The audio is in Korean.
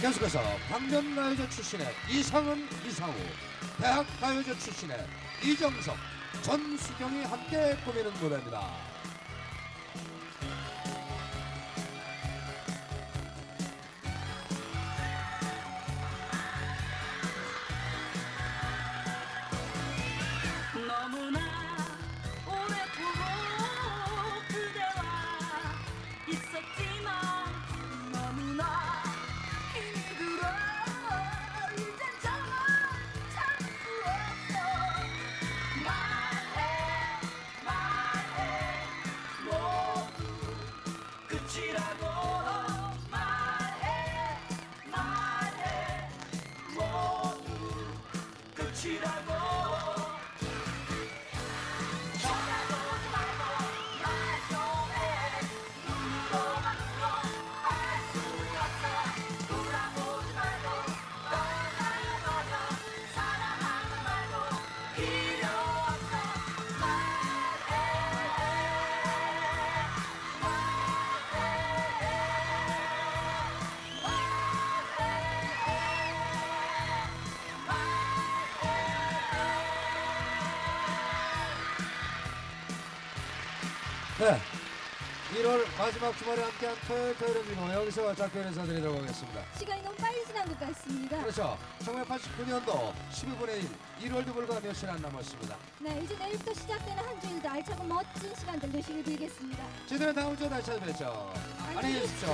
계속해서 방면가요제 출신의 이상은 이상우, 대학가요제 출신의 이정석, 전수경이 함께 꾸미는 노래입니다. 쳐다 네. 1월 마지막 주말에 함께한 토요일 토요일입니다. 여기서 작별 인사드리도록 하겠습니다. 시간이 너무 빨리 지난 것 같습니다. 그렇죠. 1989년도 12분의 1, 1월도 불과 며칠 안 남았습니다. 네, 이제 내일부터 시작되는 한 주일도 알차고 멋진 시간들 되시길 빌겠습니다. 저희들은 다음 주에 다시 찾아뵙죠. 안녕히 계십시오.